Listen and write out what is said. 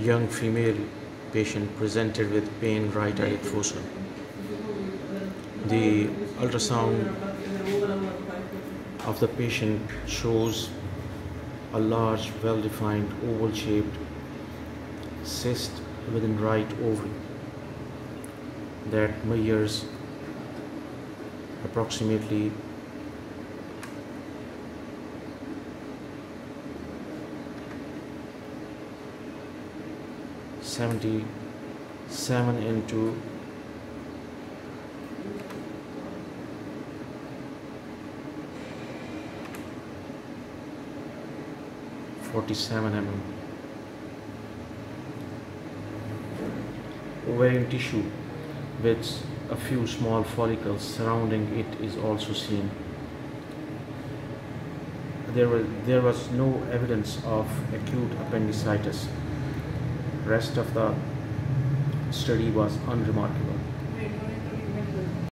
young female patient presented with pain right iliac fossa. The ultrasound of the patient shows a large, well-defined oval-shaped cyst within right ovary that measures approximately seventy seven into forty seven mm ovarian tissue with a few small follicles surrounding it is also seen. There was, there was no evidence of acute appendicitis. Rest of the study was unremarkable.